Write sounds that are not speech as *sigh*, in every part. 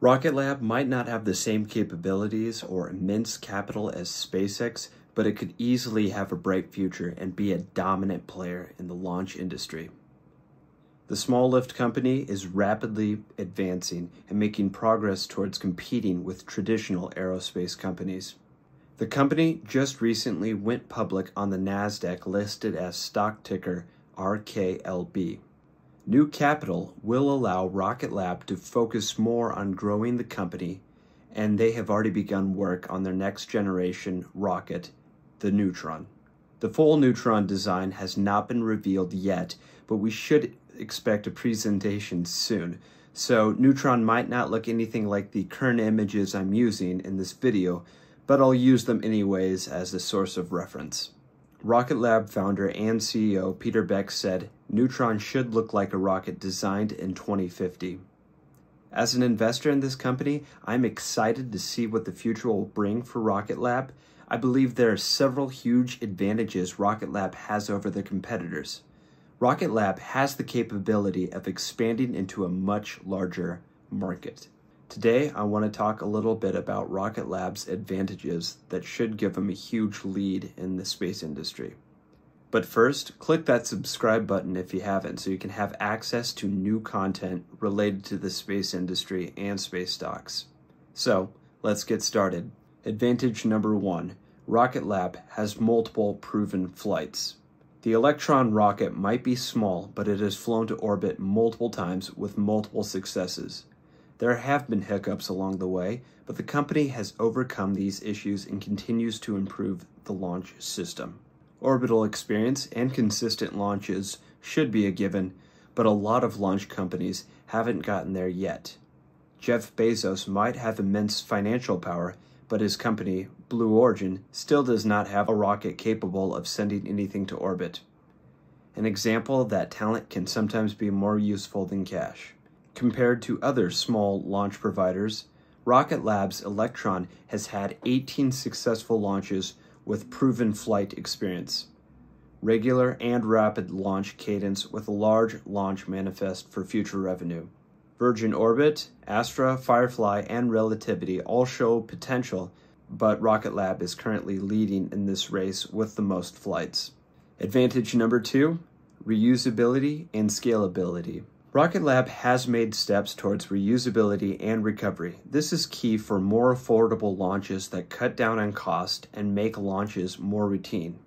Rocket Lab might not have the same capabilities or immense capital as SpaceX, but it could easily have a bright future and be a dominant player in the launch industry. The small lift company is rapidly advancing and making progress towards competing with traditional aerospace companies. The company just recently went public on the NASDAQ listed as stock ticker RKLB. New capital will allow Rocket Lab to focus more on growing the company, and they have already begun work on their next generation rocket, the Neutron. The full Neutron design has not been revealed yet, but we should expect a presentation soon. So Neutron might not look anything like the current images I'm using in this video, but I'll use them anyways as a source of reference. Rocket Lab founder and CEO Peter Beck said, Neutron should look like a rocket designed in 2050. As an investor in this company, I'm excited to see what the future will bring for Rocket Lab. I believe there are several huge advantages Rocket Lab has over their competitors. Rocket Lab has the capability of expanding into a much larger market. Today, I want to talk a little bit about Rocket Lab's advantages that should give them a huge lead in the space industry. But first, click that subscribe button if you haven't so you can have access to new content related to the space industry and space stocks. So, let's get started. Advantage number one Rocket Lab has multiple proven flights. The Electron rocket might be small, but it has flown to orbit multiple times with multiple successes. There have been hiccups along the way, but the company has overcome these issues and continues to improve the launch system. Orbital experience and consistent launches should be a given, but a lot of launch companies haven't gotten there yet. Jeff Bezos might have immense financial power, but his company, Blue Origin, still does not have a rocket capable of sending anything to orbit. An example that talent can sometimes be more useful than cash. Compared to other small launch providers, Rocket Lab's Electron has had 18 successful launches with proven flight experience, regular and rapid launch cadence with a large launch manifest for future revenue. Virgin Orbit, Astra, Firefly, and Relativity all show potential, but Rocket Lab is currently leading in this race with the most flights. Advantage number two reusability and scalability. Rocket Lab has made steps towards reusability and recovery. This is key for more affordable launches that cut down on cost and make launches more routine.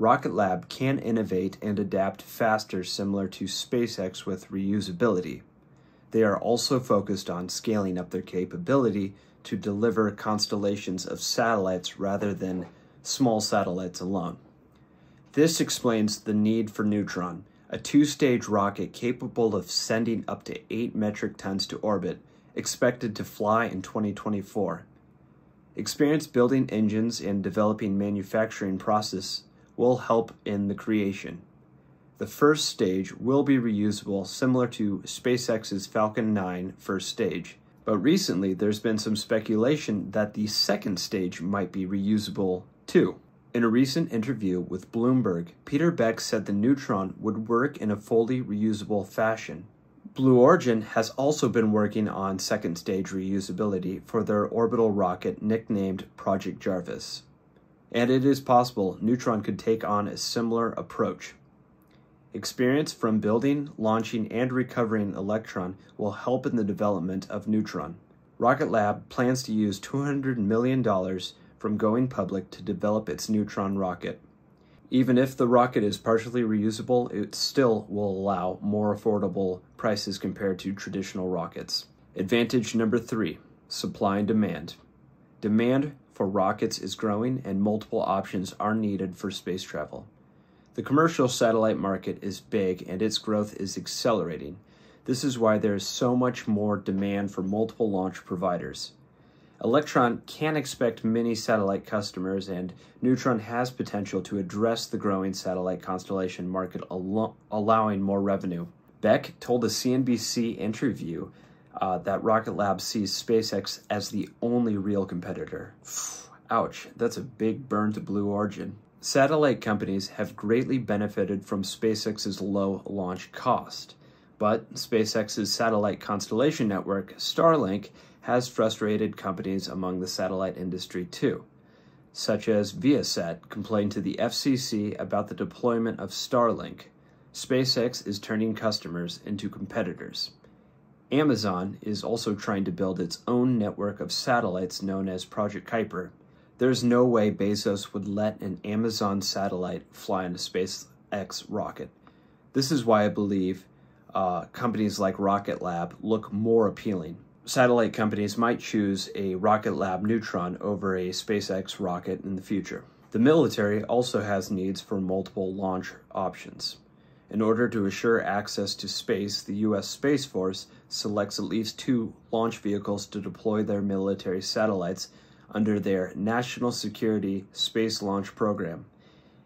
Rocket Lab can innovate and adapt faster, similar to SpaceX with reusability. They are also focused on scaling up their capability to deliver constellations of satellites rather than small satellites alone. This explains the need for Neutron a two-stage rocket capable of sending up to 8 metric tons to orbit, expected to fly in 2024. Experience building engines and developing manufacturing process will help in the creation. The first stage will be reusable similar to SpaceX's Falcon 9 first stage, but recently there's been some speculation that the second stage might be reusable too. In a recent interview with Bloomberg, Peter Beck said the Neutron would work in a fully reusable fashion. Blue Origin has also been working on second stage reusability for their orbital rocket nicknamed Project Jarvis. And it is possible Neutron could take on a similar approach. Experience from building, launching, and recovering Electron will help in the development of Neutron. Rocket Lab plans to use $200 million from going public to develop its Neutron rocket. Even if the rocket is partially reusable, it still will allow more affordable prices compared to traditional rockets. Advantage number three supply and demand. Demand for rockets is growing, and multiple options are needed for space travel. The commercial satellite market is big and its growth is accelerating. This is why there is so much more demand for multiple launch providers. Electron can expect many satellite customers, and Neutron has potential to address the growing satellite constellation market, al- allowing more revenue. Beck told a CNBC interview uh, that Rocket Lab sees SpaceX as the only real competitor. *sighs* Ouch, that's a big burn to Blue Origin. Satellite companies have greatly benefited from SpaceX's low launch cost, but SpaceX's satellite constellation network, Starlink, has frustrated companies among the satellite industry too, such as Viasat complained to the FCC about the deployment of Starlink. SpaceX is turning customers into competitors. Amazon is also trying to build its own network of satellites known as Project Kuiper. There's no way Bezos would let an Amazon satellite fly on a SpaceX rocket. This is why I believe uh, companies like Rocket Lab look more appealing. Satellite companies might choose a Rocket Lab Neutron over a SpaceX rocket in the future. The military also has needs for multiple launch options. In order to assure access to space, the U.S. Space Force selects at least two launch vehicles to deploy their military satellites under their National Security Space Launch Program.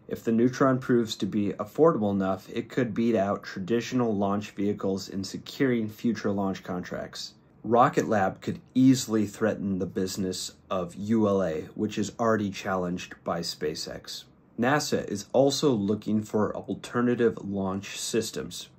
If the Neutron proves to be affordable enough, it could beat out traditional launch vehicles in securing future launch contracts. Rocket Lab could easily threaten the business of ULA, which is already challenged by SpaceX. NASA is also looking for alternative launch systems.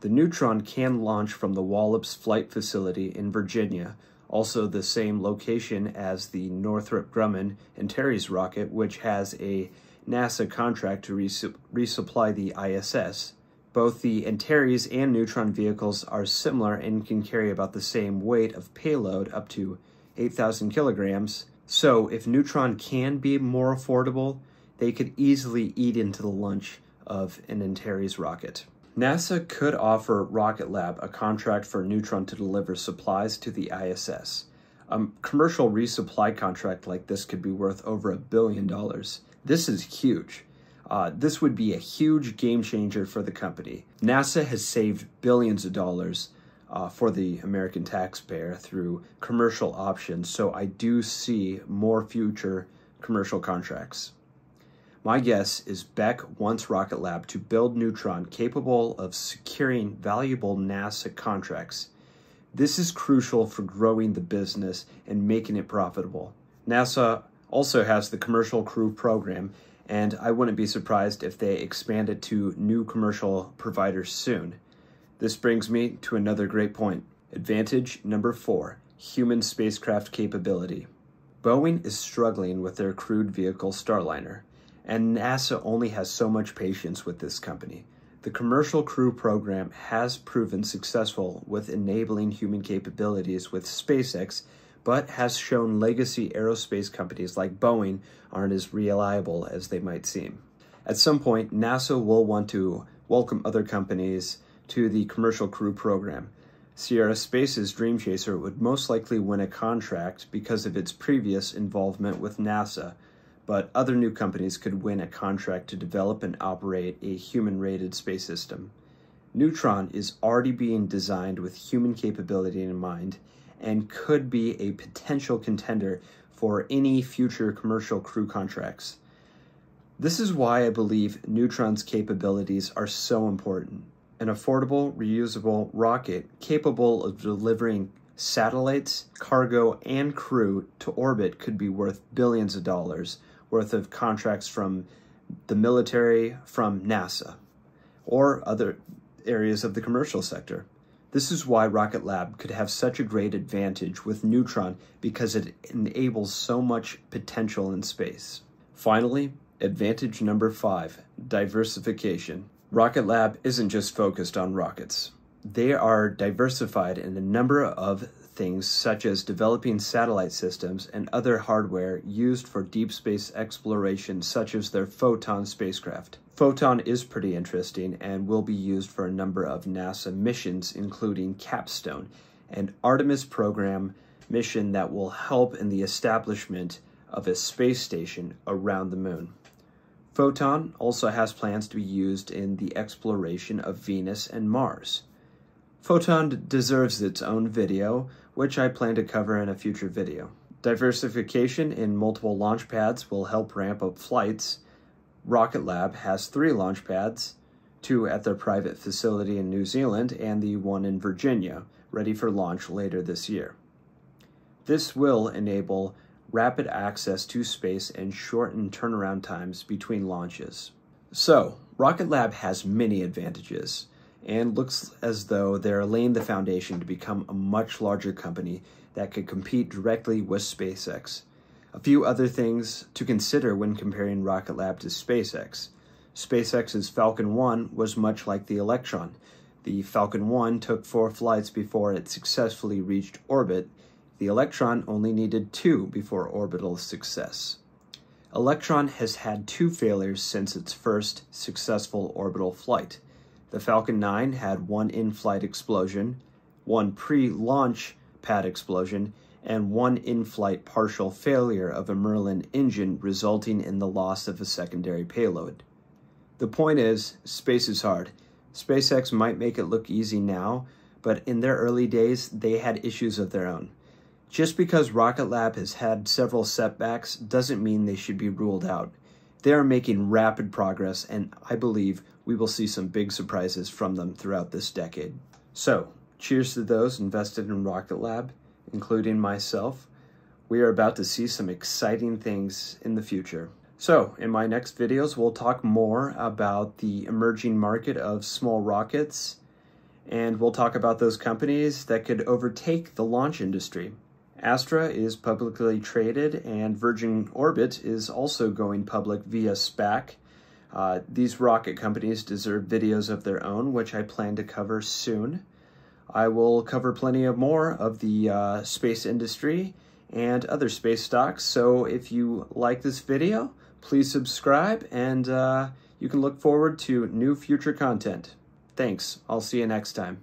The Neutron can launch from the Wallops Flight Facility in Virginia, also the same location as the Northrop Grumman Antares rocket, which has a NASA contract to res resupply the ISS. Both the Antares and Neutron vehicles are similar and can carry about the same weight of payload, up to 8,000 kilograms. So, if Neutron can be more affordable, they could easily eat into the lunch of an Antares rocket. NASA could offer Rocket Lab a contract for Neutron to deliver supplies to the ISS. A commercial resupply contract like this could be worth over a billion dollars. This is huge. Uh, this would be a huge game changer for the company. NASA has saved billions of dollars uh, for the American taxpayer through commercial options, so I do see more future commercial contracts. My guess is Beck wants Rocket Lab to build Neutron capable of securing valuable NASA contracts. This is crucial for growing the business and making it profitable. NASA also has the Commercial Crew program, and I wouldn't be surprised if they expand it to new commercial providers soon. This brings me to another great point. Advantage number four human spacecraft capability. Boeing is struggling with their crewed vehicle Starliner and NASA only has so much patience with this company. The Commercial Crew Program has proven successful with enabling human capabilities with SpaceX, but has shown legacy aerospace companies like Boeing aren't as reliable as they might seem. At some point, NASA will want to welcome other companies to the Commercial Crew Program. Sierra Space's Dream Chaser would most likely win a contract because of its previous involvement with NASA, but other new companies could win a contract to develop and operate a human rated space system. Neutron is already being designed with human capability in mind and could be a potential contender for any future commercial crew contracts. This is why I believe Neutron's capabilities are so important. An affordable, reusable rocket capable of delivering satellites, cargo, and crew to orbit could be worth billions of dollars worth of contracts from the military, from NASA, or other areas of the commercial sector. This is why Rocket Lab could have such a great advantage with Neutron because it enables so much potential in space. Finally, advantage number five diversification. Rocket Lab isn't just focused on rockets, they are diversified in a number of things such as developing satellite systems and other hardware used for deep space exploration, such as their Photon spacecraft. Photon is pretty interesting and will be used for a number of NASA missions, including Capstone, an Artemis program mission that will help in the establishment of a space station around the moon. Photon also has plans to be used in the exploration of Venus and Mars. Photon deserves its own video, which I plan to cover in a future video. Diversification in multiple launch pads will help ramp up flights. Rocket Lab has three launch pads, two at their private facility in New Zealand and the one in Virginia, ready for launch later this year. This will enable rapid access to space and shorten turnaround times between launches. So, Rocket Lab has many advantages and looks as though they're laying the foundation to become a much larger company that could compete directly with SpaceX. A few other things to consider when comparing Rocket Lab to SpaceX. SpaceX's Falcon 1 was much like the Electron. The Falcon 1 took four flights before it successfully reached orbit. The Electron only needed two before orbital success. Electron has had two failures since its first successful orbital flight. The Falcon 9 had one in flight explosion, one pre launch pad explosion, and one in flight partial failure of a Merlin engine, resulting in the loss of a secondary payload. The point is, space is hard. SpaceX might make it look easy now, but in their early days, they had issues of their own. Just because Rocket Lab has had several setbacks doesn't mean they should be ruled out. They are making rapid progress, and I believe we will see some big surprises from them throughout this decade. So, cheers to those invested in Rocket Lab, including myself. We are about to see some exciting things in the future. So, in my next videos, we'll talk more about the emerging market of small rockets, and we'll talk about those companies that could overtake the launch industry. Astra is publicly traded, and Virgin Orbit is also going public via SPAC. Uh, these rocket companies deserve videos of their own, which I plan to cover soon. I will cover plenty of more of the uh, space industry and other space stocks. So if you like this video, please subscribe and uh, you can look forward to new future content. Thanks. I'll see you next time.